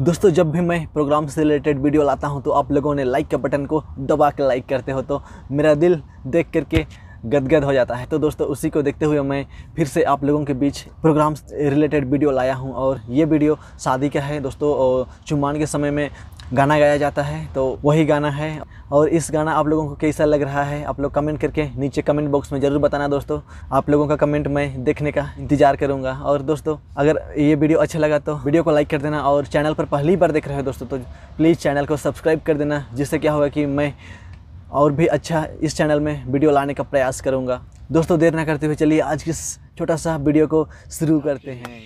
दोस्तों, जब भी मैं प्रोग्राम से रिलेटेड वीडियो लाता हूँ तो आप लोगों ने लाइक के बटन को दबा के लाइक करते हो तो मेरा दिल देख करके गदगद हो जाता है। तो दोस्तों, उसी को देखते हुए मैं फिर से आप लोगों के बीच प्रोग्राम रिलेटेड वीडियो लाया हूँ और ये वीडियो शादी का है दोस्तों और चुमान के समय में गाना गाया जाता है तो वही गाना है। और इस गाना आप लोगों को कैसा लग रहा है, आप लोग कमेंट करके नीचे कमेंट बॉक्स में ज़रूर बताना दोस्तों। आप लोगों का कमेंट मैं देखने का इंतज़ार करूँगा। और दोस्तों, अगर ये वीडियो अच्छा लगा तो वीडियो को लाइक कर देना और चैनल पर पहली बार देख रहे हो दोस्तों तो प्लीज़ चैनल को सब्सक्राइब कर देना, जिससे क्या होगा कि मैं और भी अच्छा इस चैनल में वीडियो लाने का प्रयास करूँगा। दोस्तों, देर ना करते हुए चलिए आज किस छोटा सा वीडियो को शुरू करते हैं।